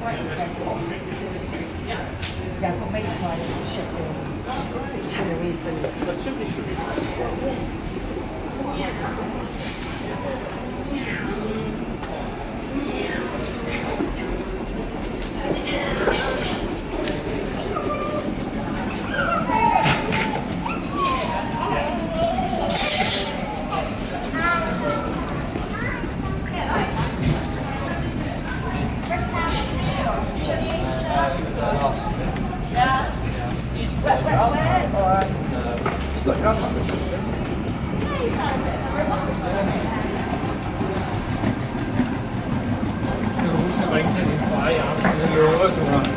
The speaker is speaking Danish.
quite exactly opposite yeah, what makes my Sheffield, Tenerife, and. But Tiffany should be. Jeg kan huske at ringe til din far i aften, det lovede du mig.